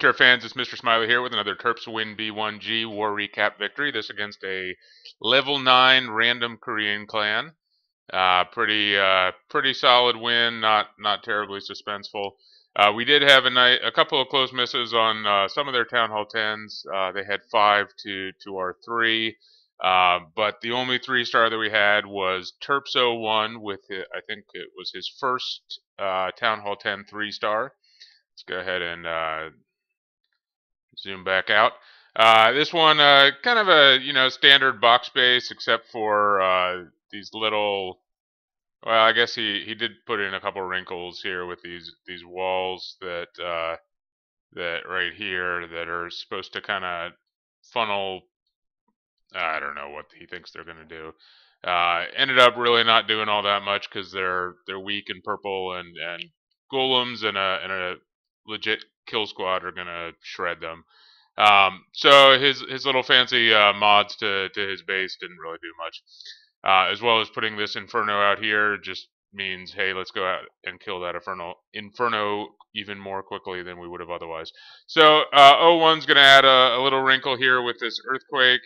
Terp fans, it's Mr. Smiley here with another Terps Win B1G War Recap victory. This against a level 9 random Korean clan. Uh, pretty uh, pretty solid win, not not terribly suspenseful. Uh, we did have a, night, a couple of close misses on uh, some of their Town Hall 10s. Uh, they had 5 to, to our 3. Uh, but the only 3-star that we had was Terps01 with, it, I think it was his first Town Hall 10 3-star. Let's go ahead and zoom back out. Uh, this one, uh, kind of a you know standard box base, except for uh, these little. Well, I guess he, he did put in a couple wrinkles here with these these walls that uh, that right here that are supposed to kind of funnel. I don't know what he thinks they're going to do. Uh, ended up really not doing all that much because they're they're weak and purple and and golems and a and a legit kill squad are gonna shred them. Um, so his his little fancy uh, mods to to his base didn't really do much. Uh, as well as putting this inferno out here just means hey let's go out and kill that inferno inferno even more quickly than we would have otherwise. So uh, O1's gonna add a, a little wrinkle here with this earthquake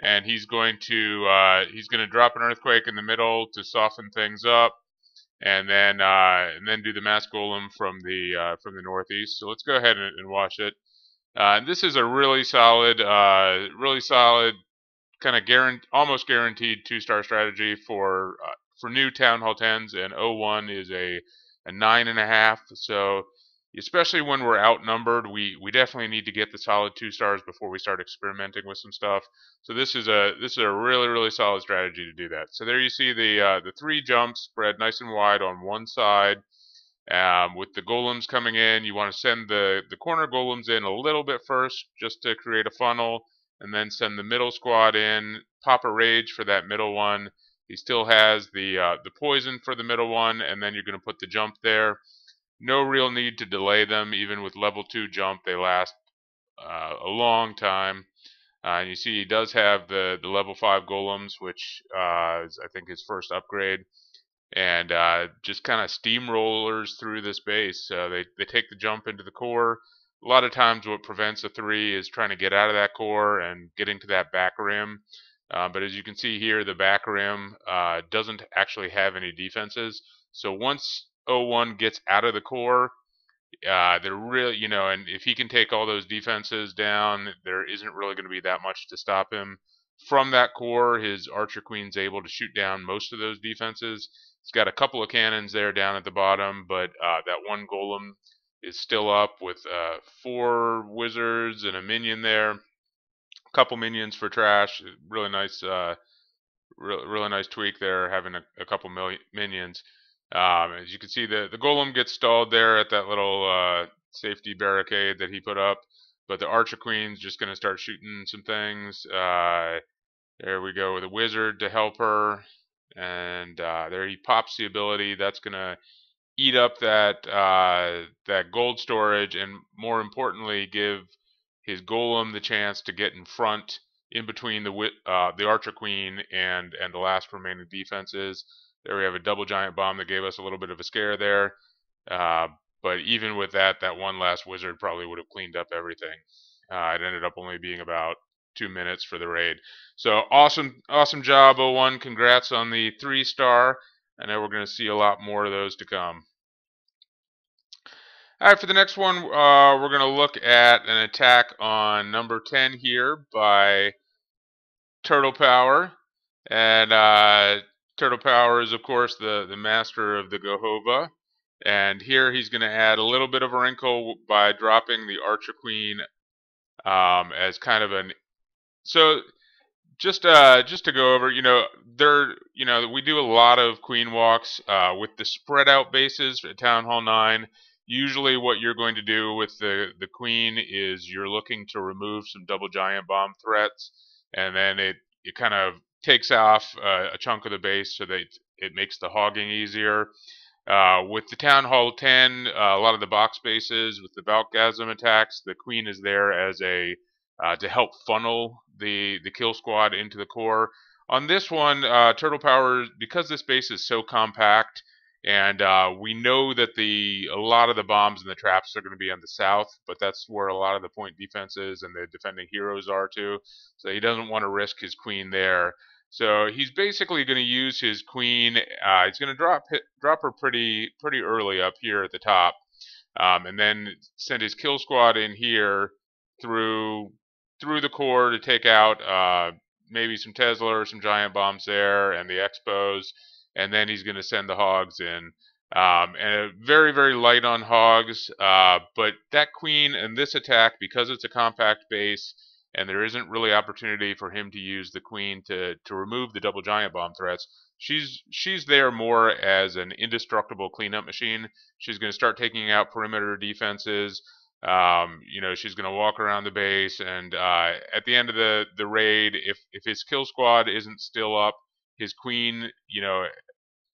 and he's going to uh, he's going to drop an earthquake in the middle to soften things up and then uh, and then do the mass golem from the uh, from the northeast. So let's go ahead and, and watch it. Uh, this is a really solid, uh, really solid, kind of guaranteed, almost guaranteed two-star strategy for uh, for new Town Hall 10s, and O1 is a a nine and a half. So especially when we're outnumbered, we we definitely need to get the solid two stars before we start experimenting with some stuff. So this is a this is a really really solid strategy to do that. So there you see the uh, the three jumps spread nice and wide on one side. Um, with the golems coming in, you want to send the the corner golems in a little bit first, just to create a funnel, and then send the middle squad in. Pop a rage for that middle one. He still has the uh, the poison for the middle one, and then you're going to put the jump there no real need to delay them. Even with level 2 jump, they last uh, a long time. Uh, and you see he does have the, the level 5 golems, which uh, is, I think, his first upgrade. And uh, just kind of steamrollers through this base. they, they take the jump into the core. A lot of times what prevents a 3 is trying to get out of that core and getting to that back rim. Uh, but as you can see here, the back rim uh, doesn't actually have any defenses. So once O1 gets out of the core, uh, they're really, you know, and if he can take all those defenses down, there isn't really going to be that much to stop him. From that core, his Archer Queen's able to shoot down most of those defenses. He's got a couple of cannons there down at the bottom, but uh, that one golem is still up with uh, four wizards and a minion there. A couple minions for trash. Really nice, uh, really, really nice tweak there, having a, a couple minions. Um, as you can see, the, the golem gets stalled there at that little uh, safety barricade that he put up. But the Archer Queen's just going to start shooting some things. Uh, there we go with a wizard to help her. And uh, there he pops the ability. That's going to eat up that uh, that gold storage and more importantly give his golem the chance to get in front in between the uh, the archer queen and and the last remaining defenses there we have a double giant bomb that gave us a little bit of a scare there. Uh, but even with that, that one last wizard probably would have cleaned up everything. Uh, it ended up only being about two minutes for the raid. So awesome, awesome job, O1. Congrats on the three star. I know we're going to see a lot more of those to come. All right, for the next one, uh, we're going to look at an attack on number 10 here by Turtle Power. And uh, Turtle Power is, of course, the, the master of the Gohova. And here he's going to add a little bit of a wrinkle by dropping the Archer Queen um, as kind of an... So just uh, just to go over, you know, there, you know, we do a lot of queen walks uh, with the spread out bases at Town Hall 9. Usually what you're going to do with the, the queen is you're looking to remove some double giant bomb threats and then it, it kind of takes off uh, a chunk of the base so that it makes the hogging easier. Uh, with the Town Hall 10, uh, a lot of the box bases with the Valkgasm attacks, the Queen is there as a uh, to help funnel the the kill squad into the core. On this one, uh, Turtle Power, because this base is so compact, And uh, we know that the a lot of the bombs and the traps are going to be on the south, but that's where a lot of the point defenses and the defending heroes are too. So he doesn't want to risk his queen there. So he's basically going to use his queen. Uh, he's going to drop drop her pretty pretty early up here at the top, um, and then send his kill squad in here through through the core to take out uh, maybe some Tesla or some giant bombs there and the expos and then he's going to send the hogs in. Um, and very, very light on hogs, uh, but that queen and this attack, because it's a compact base, and there isn't really opportunity for him to use the queen to, to remove the double giant bomb threats, she's she's there more as an indestructible cleanup machine. She's going to start taking out perimeter defenses. Um, you know, she's going to walk around the base, and uh, at the end of the the raid, if if his kill squad isn't still up, his queen, you know,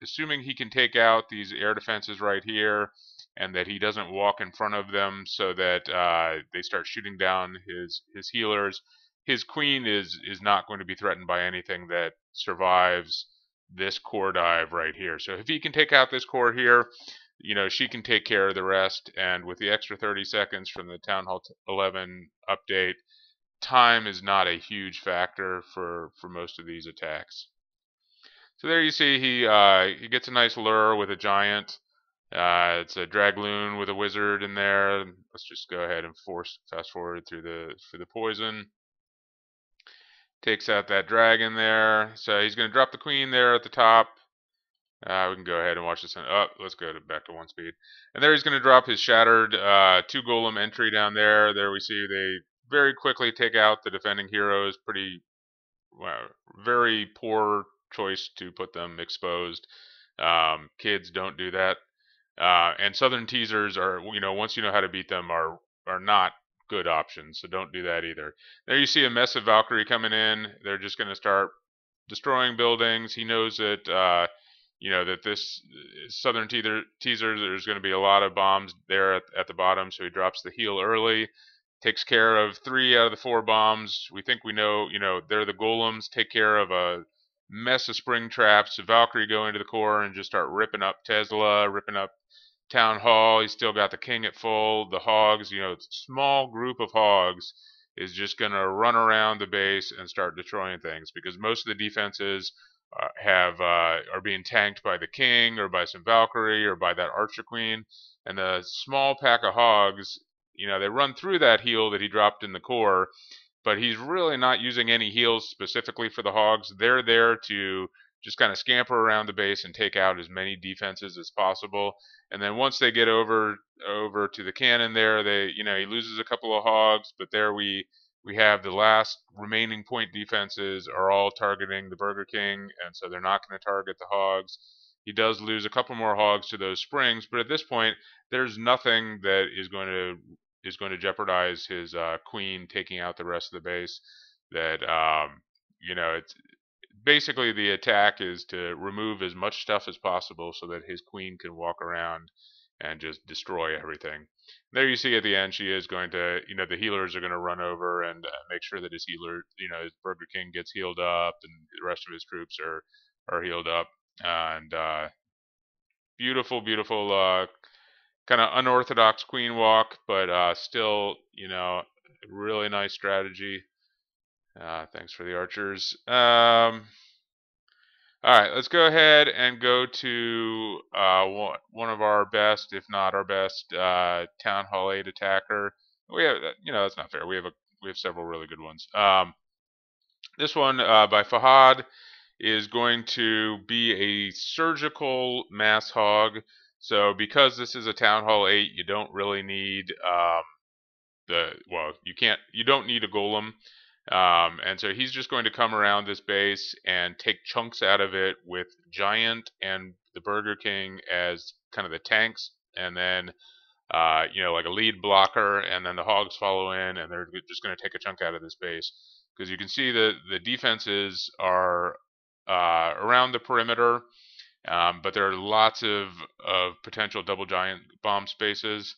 assuming he can take out these air defenses right here and that he doesn't walk in front of them so that uh, they start shooting down his his healers. His queen is is not going to be threatened by anything that survives this core dive right here. So if he can take out this core here, you know, she can take care of the rest. And with the extra 30 seconds from the Town Hall 11 update, time is not a huge factor for, for most of these attacks. So there you see he uh, he gets a nice lure with a giant. Uh, it's a dragloon with a wizard in there. Let's just go ahead and force fast forward through the through the poison. Takes out that dragon there. So he's going to drop the queen there at the top. Uh, we can go ahead and watch this. Up, oh, let's go to back to one speed. And there he's going to drop his shattered uh, two golem entry down there. There we see they very quickly take out the defending heroes. Pretty, well, very poor choice to put them exposed. Um, kids don't do that. Uh, and Southern teasers are, you know, once you know how to beat them, are are not good options. So don't do that either. There you see a mess of Valkyrie coming in. They're just going to start destroying buildings. He knows that, uh, you know, that this Southern teaser, teaser there's going to be a lot of bombs there at, at the bottom. So he drops the heel early takes care of three out of the four bombs. We think we know, you know, they're the golems, take care of a mess of spring traps. Valkyrie go into the core and just start ripping up Tesla, ripping up Town Hall. He's still got the King at full. The Hogs, you know, small group of Hogs is just going to run around the base and start destroying things because most of the defenses uh, have uh, are being tanked by the King or by some Valkyrie or by that Archer Queen. And the small pack of Hogs, you know, they run through that heal that he dropped in the core but he's really not using any heals specifically for the Hogs. They're there to just kind of scamper around the base and take out as many defenses as possible. And then once they get over over to the cannon there, they you know he loses a couple of Hogs, but there we we have the last remaining point defenses are all targeting the Burger King, and so they're not going to target the Hogs. He does lose a couple more Hogs to those springs, but at this point, there's nothing that is going to is going to jeopardize his uh, queen taking out the rest of the base. That um, you know, it's basically the attack is to remove as much stuff as possible so that his queen can walk around and just destroy everything. There you see at the end, she is going to, you know, the healers are going to run over and uh, make sure that his healer, you know, his Burger King gets healed up and the rest of his troops are are healed up. And uh, beautiful, beautiful uh, kind of unorthodox queen walk, but uh, still, you know, really nice strategy. Uh, thanks for the archers. Um, all right, let's go ahead and go to uh, one of our best, if not our best, uh, Town Hall 8 attacker. We have, you know, that's not fair. We have a we have several really good ones. Um, this one uh, by Fahad is going to be a surgical mass hog. So because this is a Town Hall 8, you don't really need um, the, well, you can't, you don't need a golem. Um, and so he's just going to come around this base and take chunks out of it with Giant and the Burger King as kind of the tanks, and then uh, you know like a lead blocker, and then the Hogs follow in, and they're just going to take a chunk out of this base because you can see that the defenses are uh, around the perimeter. Um, but there are lots of, of potential double giant bomb spaces.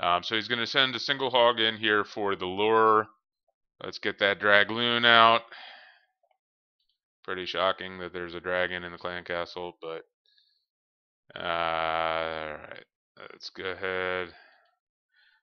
Um, so he's going to send a single hog in here for the lure. Let's get that Dragloon out. Pretty shocking that there's a dragon in the clan castle, but Uh, all right, let's go ahead.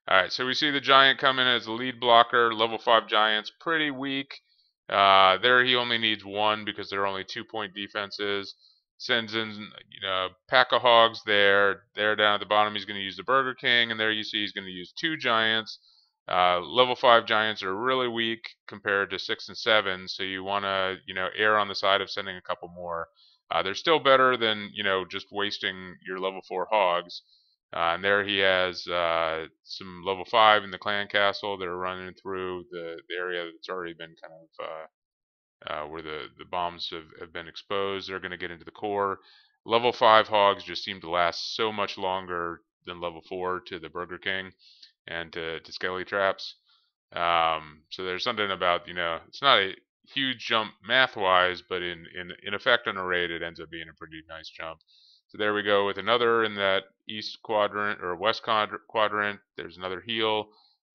All right, so we see the Giant come in as a lead blocker. Level 5 Giant's pretty weak. Uh, there he only needs one because there are only two point defenses. Sends in you know pack of hogs there. There down at the bottom he's going to use the Burger King, and there you see he's going to use two Giants. Uh, level 5 Giants are really weak compared to 6 and 7, so you want to you know err on the side of sending a couple more. Uh, they're still better than you know just wasting your level 4 hogs. Uh, and there he has uh, some level 5 in the clan castle that are running through the, the area that's already been kind of uh, where the, the bombs have, have been exposed. They're going to get into the core. Level 5 hogs just seem to last so much longer than level 4 to the Burger King and to, to Skelly Traps. Um, so there's something about, you know, it's not a huge jump math-wise, but in, in, in effect on a raid, it ends up being a pretty nice jump. So there we go with another in that east quadrant or west quadrant. There's another heal.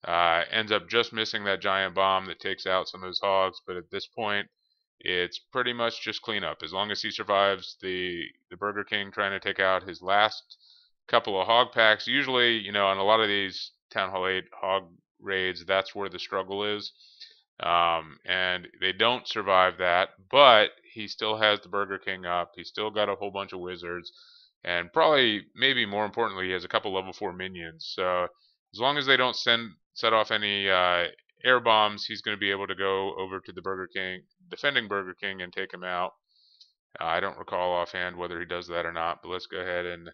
Uh, ends up just missing that giant bomb that takes out some of those hogs. But at this point, it's pretty much just cleanup. As long as he survives the the Burger King trying to take out his last couple of hog packs. Usually, you know, on a lot of these Town Hall 8 hog raids, that's where the struggle is. Um, and they don't survive that, but he still has the Burger King up. He's still got a whole bunch of wizards and probably maybe more importantly he has a couple level 4 minions so as long as they don't send set off any uh, air bombs he's going to be able to go over to the Burger King defending Burger King and take him out I don't recall offhand whether he does that or not but let's go ahead and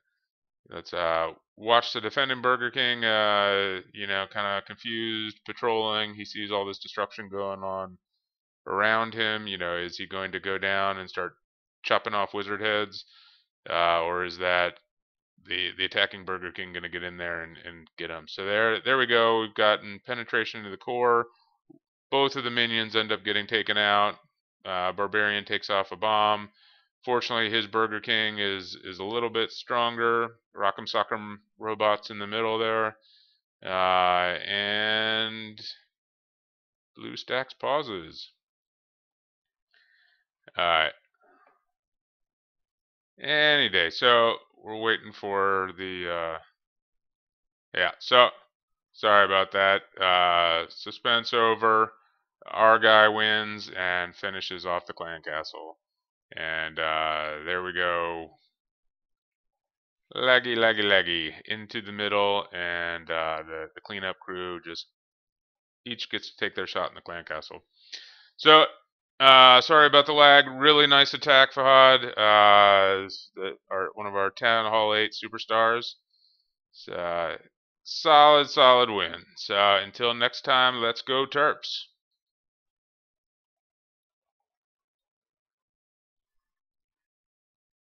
let's uh, watch the defending Burger King uh, you know kind of confused patrolling he sees all this disruption going on around him you know is he going to go down and start chopping off wizard heads uh, or is that the the attacking Burger King going to get in there and, and get him? So there there we go. We've gotten penetration to the core. Both of the minions end up getting taken out. Uh, Barbarian takes off a bomb. Fortunately, his Burger King is is a little bit stronger. Rock'em Sock'em robots in the middle there. Uh, and BlueStacks pauses. Alright, any day. So we're waiting for the uh, yeah. So sorry about that. Uh, suspense over. Our guy wins and finishes off the clan castle. And uh, there we go. Leggy, leggy, leggy into the middle, and uh, the the cleanup crew just each gets to take their shot in the clan castle. So uh, sorry about the lag. Really nice attack, Fahad. Uh, our, one of our Town Hall 8 superstars. Uh, solid, solid win. So until next time, let's go Terps.